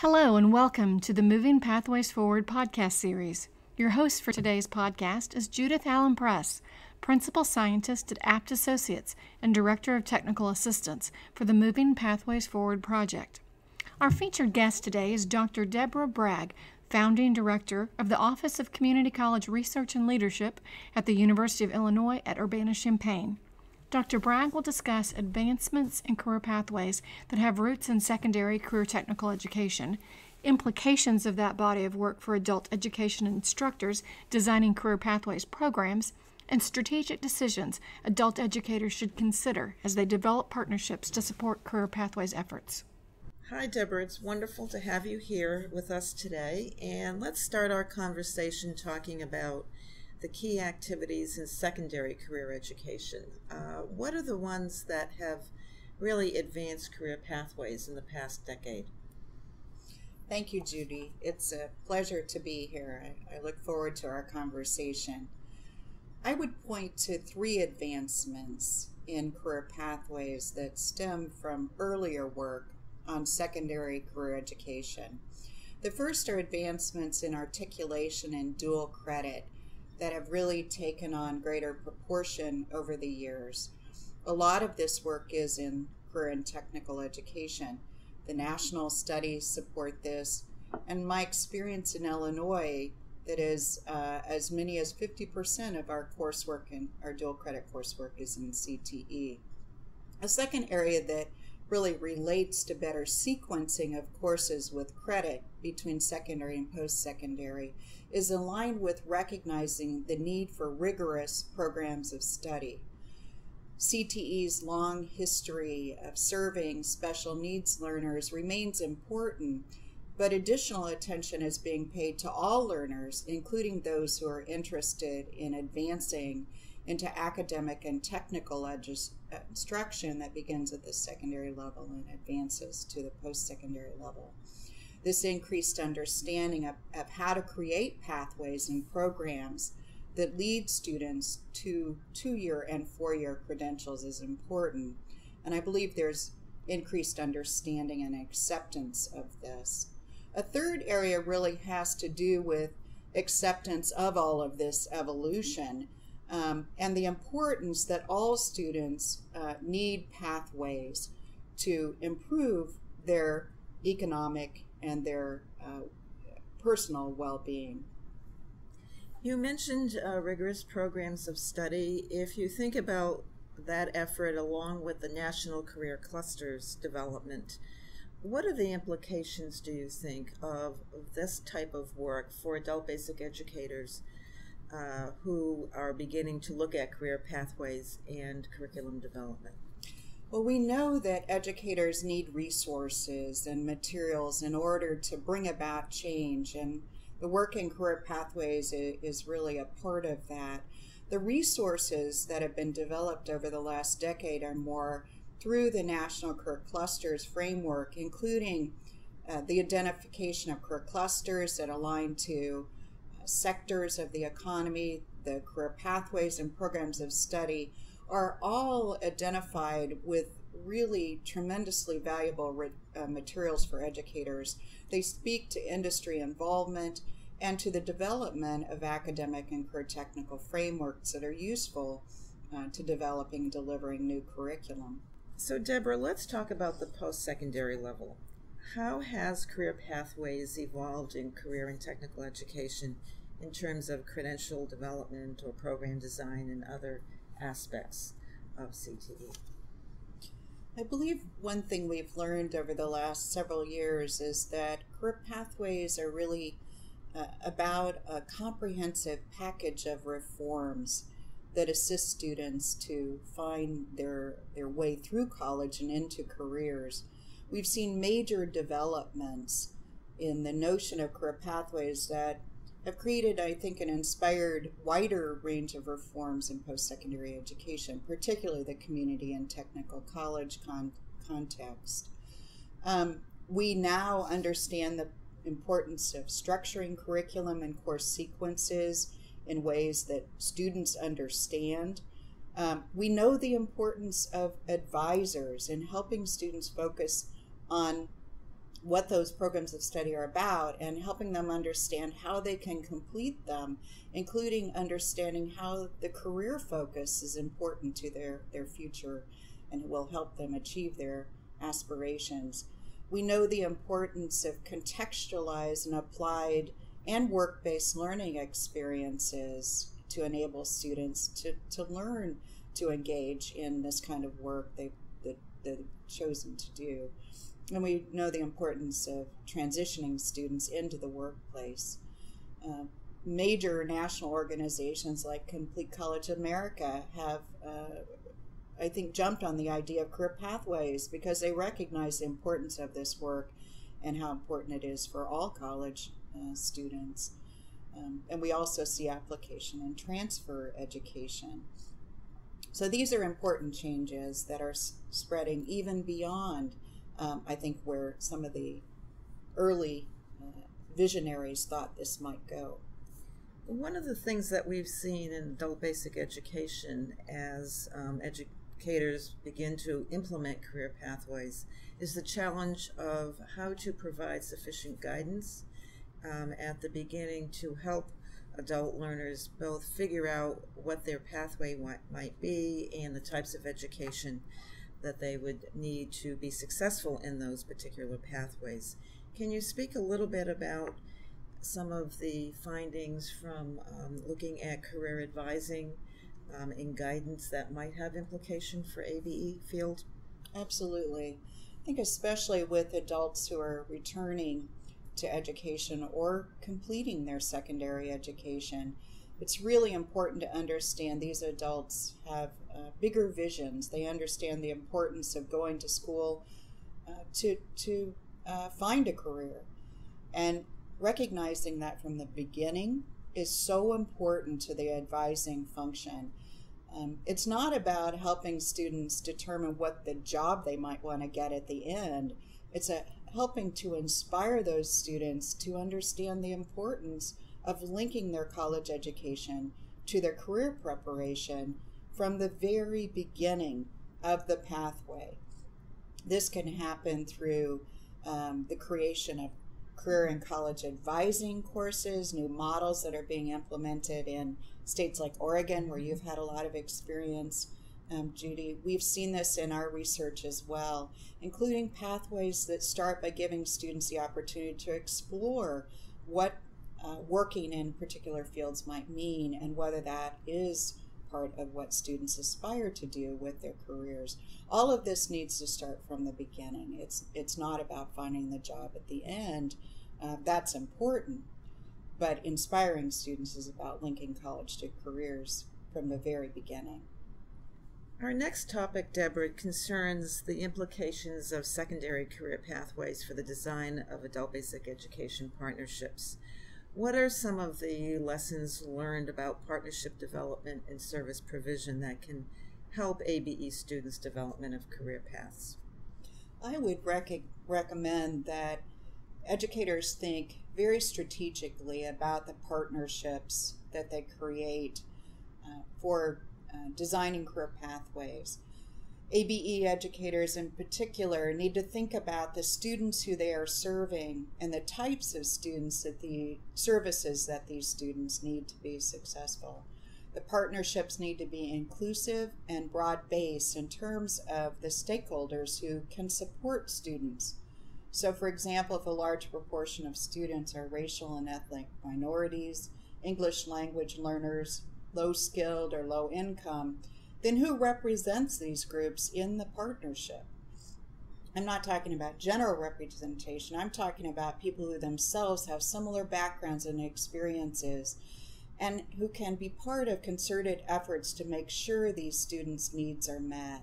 Hello, and welcome to the Moving Pathways Forward podcast series. Your host for today's podcast is Judith Alamprese, Principal Scientist at Abt Associates and Director of Technical Assistance for the Moving Pathways Forward project. Our featured guest today is Dr. Deborah Bragg, Founding Director of the Office of Community College Research and Leadership at the University of Illinois at Urbana Champaign. Dr. Bragg will discuss advancements in career pathways that have roots in secondary career technical education, implications of that body of work for adult education instructors designing career pathways programs, and strategic decisions adult educators should consider as they develop partnerships to support career pathways efforts. Hi, Deborah. It's wonderful to have you here with us today. And let's start our conversation talking about the key activities in secondary career education. Uh, what are the ones that have really advanced career pathways in the past decade? Thank you, Judy. It's a pleasure to be here. I, I, look forward to our conversation. I would point to three advancements in career pathways that stem from earlier work on secondary career education. The first are advancements in articulation and dual credit that have really taken on greater proportion over the years. A lot of this work is in career and technical education. The national studies support this, and my experience in Illinois that is uh, as many as 50% of our coursework and our dual credit coursework is in CTE. A second area that really relates to better sequencing of courses with credit between secondary and post secondary is aligned with recognizing the need for rigorous programs of study. CTE's long history of serving special needs learners remains important, but additional attention is being paid to all learners, including those who are interested in advancing into academic and technical instruction that begins at the secondary level and advances to the post secondary level. This increased understanding of, of how to create pathways and programs that lead students to two year and four year credentials is important. And I believe there's increased understanding and acceptance of this. A third area really has to do with acceptance of all of this evolution um, and the importance that all students uh, need pathways to improve their economic and their uh, personal well being. You mentioned uh, rigorous programs of study. If you think about that effort along with the National Career Clusters development, what are the implications, do you think, of this type of work for adult basic educators uh, who are beginning to look at career pathways and curriculum development? Well, we know that educators need resources and materials in order to bring about change, and the work in career pathways is really a part of that. The resources that have been developed over the last decade are more through the National Career Clusters framework, including uh, the identification of career clusters that align to sectors of the economy, the career pathways and programs of study are all identified with really tremendously valuable uh, materials for educators. They speak to industry involvement and to the development of academic and career technical frameworks that are useful uh, to developing and delivering new curriculum. So, Deborah, let's talk about the post secondary level. How has career pathways evolved in career and technical education in terms of credential development or program design and other aspects of CTE? I believe one thing we've learned over the last several years is that career pathways are really uh, about a comprehensive package of reforms that assist students to find their, their way through college and into careers. We've seen major developments in the notion of career pathways that have created, I think, an inspired wider range of reforms in post secondary education, particularly the community and technical college con- context. Um, we now understand the importance of structuring curriculum and course sequences in ways that students understand. Um, we know the importance of advisors in helping students focus on what those programs of study are about and helping them understand how they can complete them, including understanding how the career focus is important to their, their future and will help them achieve their aspirations. We know the importance of contextualized and applied and work based learning experiences to enable students to, to learn to engage in this kind of work they, that they've chosen to do. And we know the importance of transitioning students into the workplace. Uh, major national organizations like Complete College America have, uh, I think, jumped on the idea of career pathways because they recognize the importance of this work and how important it is for all college uh, students. Um, and we also see application and transfer education. So these are important changes that are spreading even beyond um, I think, where some of the early uh, visionaries thought this might go. One of the things that we've seen in adult basic education as um, educators begin to implement career pathways is the challenge of how to provide sufficient guidance um, at the beginning to help adult learners both figure out what their pathway might be and the types of education that they would need to be successful in those particular pathways. Can you speak a little bit about some of the findings from um, looking at career advising um, and guidance that might have implication for ABE field? Absolutely. I think especially with adults who are returning to education or completing their secondary education, it's really important to understand these adults have uh, bigger visions. They understand the importance of going to school uh, to, to uh, find a career. And recognizing that from the beginning is so important to the advising function. Um, it's not about helping students determine what the job they might want to get at the end. It's a, helping to inspire those students to understand the importance of linking their college education to their career preparation from the very beginning of the pathway. This can happen through um, the creation of career and college advising courses, new models that are being implemented in states like Oregon, where you've had a lot of experience, um, Judy. We've seen this in our research as well, including pathways that start by giving students the opportunity to explore what uh, working in particular fields might mean and whether that is part of what students aspire to do with their careers. All of this needs to start from the beginning. It's it's not about finding the job at the end. Uh, that's important, but inspiring students is about linking college to careers from the very beginning. Our next topic, Deborah, concerns the implications of secondary career pathways for the design of adult basic education partnerships. What are some of the lessons learned about partnership development and service provision that can help ABE students' development of career paths? I would rec- recommend that educators think very strategically about the partnerships that they create uh, for uh, designing career pathways. ABE educators in particular need to think about the students who they are serving and the types of students that the services that these students need to be successful. The partnerships need to be inclusive and broad based in terms of the stakeholders who can support students. So, for example, if a large proportion of students are racial and ethnic minorities, English language learners, low skilled or low income, then who represents these groups in the partnership? I'm not talking about general representation. I'm talking about people who themselves have similar backgrounds and experiences and who can be part of concerted efforts to make sure these students' needs are met.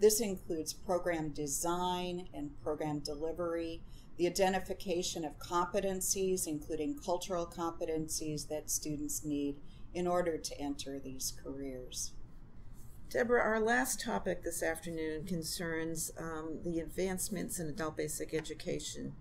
This includes program design and program delivery, the identification of competencies, including cultural competencies that students need in order to enter these careers. Deborah, our last topic this afternoon concerns um, the advancements in adult basic education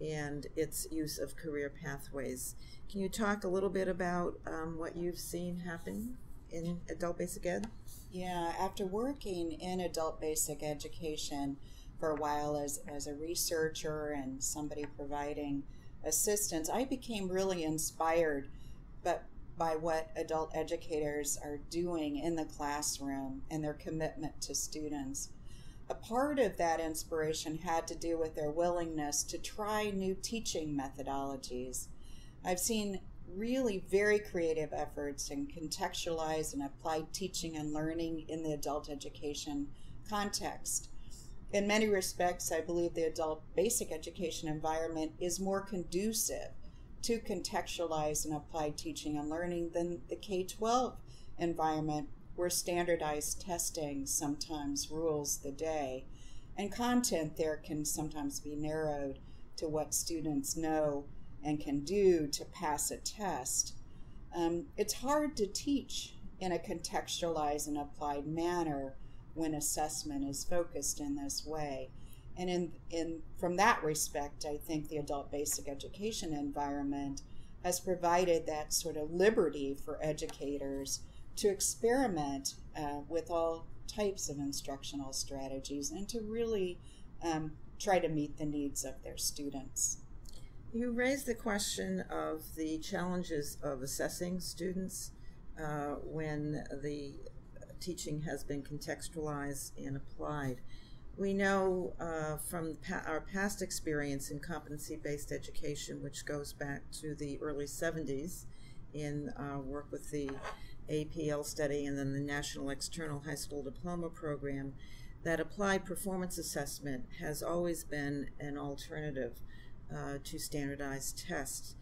and its use of career pathways. Can you talk a little bit about um, what you've seen happen in adult basic ed? Yeah, after working in adult basic education, for a while as, as a researcher and somebody providing assistance, I became really inspired but by what adult educators are doing in the classroom and their commitment to students. A part of that inspiration had to do with their willingness to try new teaching methodologies. I've seen really very creative efforts in contextualized and applied teaching and learning in the adult education context. In many respects, I believe the adult basic education environment is more conducive to contextualize and apply teaching and learning than the K 12 environment, where standardized testing sometimes rules the day. And content there can sometimes be narrowed to what students know and can do to pass a test. Um, it's hard to teach in a contextualized and applied manner when assessment is focused in this way. And in, in from that respect, I think the adult basic education environment has provided that sort of liberty for educators to experiment uh, with all types of instructional strategies and to really um, try to meet the needs of their students. You raised the question of the challenges of assessing students uh, when the teaching has been contextualized and applied. We know uh, from pa- our past experience in competency based education, which goes back to the early 70s in uh, work with the APL study and then the National External High School Diploma Program, that applied performance assessment has always been an alternative uh, to standardized tests.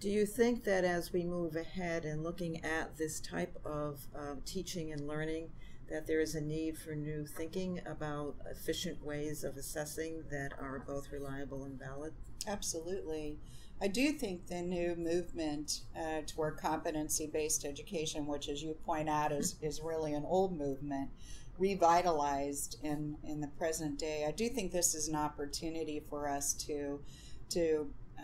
Do you think that as we move ahead and looking at this type of uh, teaching and learning, that there is a need for new thinking about efficient ways of assessing that are both reliable and valid? Absolutely. I do think the new movement uh, toward competency based education, which, as you point out, is, is really an old movement, revitalized in, in the present day. I do think this is an opportunity for us to, to uh,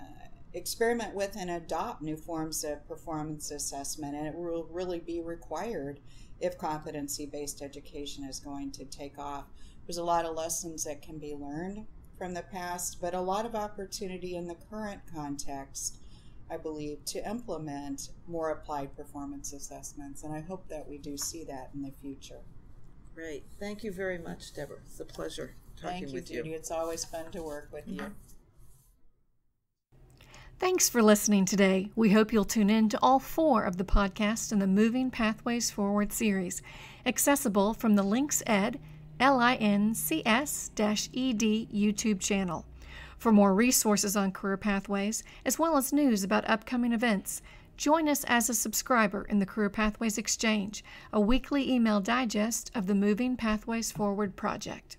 experiment with and adopt new forms of performance assessment, and it will really be required if competency based education is going to take off. There's a lot of lessons that can be learned from the past, but a lot of opportunity in the current context, I believe, to implement more applied performance assessments. And I hope that we do see that in the future. Great. Thank you very much, Deborah. It's a pleasure talking you, with Judy. you. It's always fun to work with you. Mm-hmm. Thanks for listening today. We hope you'll tune in to all four of the podcasts in the Moving Pathways Forward series, accessible from the LINCS Ed LINCS ED YouTube channel. For more resources on career pathways, as well as news about upcoming events, join us as a subscriber in the Career Pathways Exchange, a weekly email digest of the Moving Pathways Forward project.